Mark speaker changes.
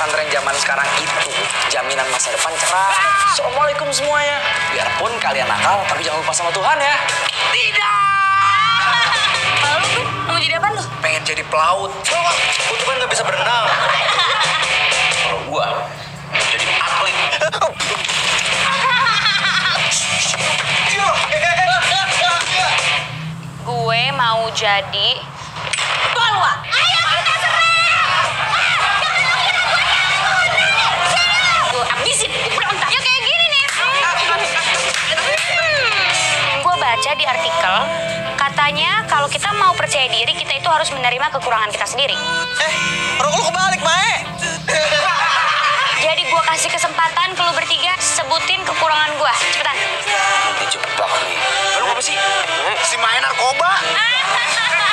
Speaker 1: pesantren zaman sekarang itu jaminan masa depan cerah. Assalamualaikum semuanya. Biarpun kalian nakal, tapi jangan lupa sama Tuhan ya. Tidak.
Speaker 2: Lalu tuh mau jadi apa lu?
Speaker 1: Pengen jadi pelaut. Wah, Gue tuh kan nggak bisa berenang. Kalau gua mau jadi atlet.
Speaker 2: Gue mau jadi polwa. Ayo kita baca di artikel, katanya kalau kita mau percaya diri, kita itu harus menerima kekurangan kita sendiri.
Speaker 3: Eh, rok lu kebalik, Mae.
Speaker 2: Jadi gue kasih kesempatan ke lu bertiga, sebutin kekurangan gue. Cepetan.
Speaker 1: Ini jebak nih. Lu apa sih?
Speaker 3: Si Mae narkoba.